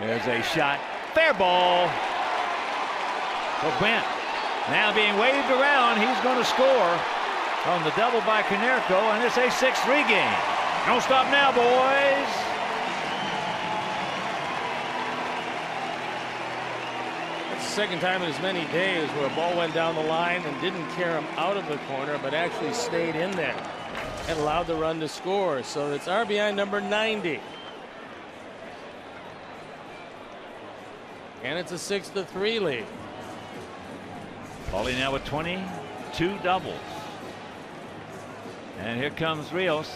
There's a shot. Fair ball. For Brent. Now being waved around. He's going to score on the double by Konerko, and it's a 6-3 game. Don't stop now, boys. That's the second time in as many days where a ball went down the line and didn't carry him out of the corner, but actually stayed in there and allowed the run to score. So it's RBI number 90. And it's a 6 to 3 lead. Paulie now with 22 doubles. And here comes Rios.